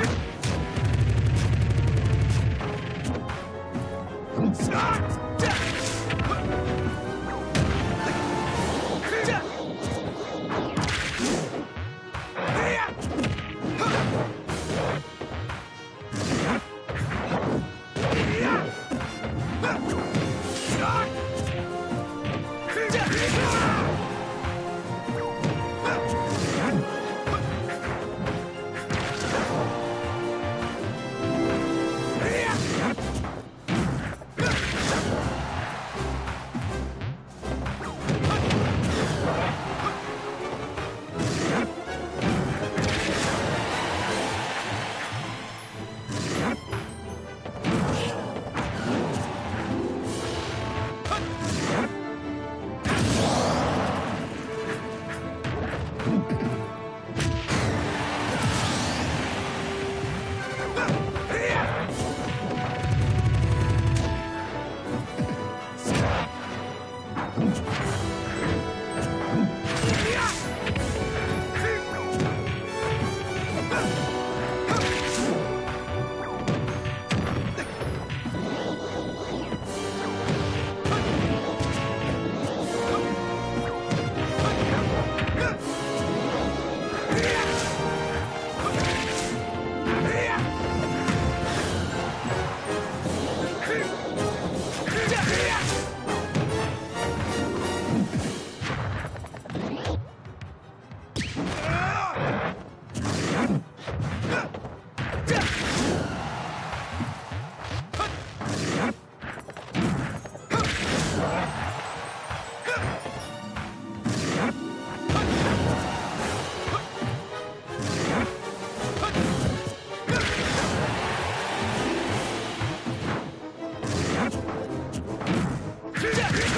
Ha ha ha! Death.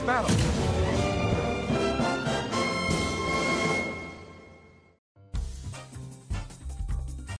Battle.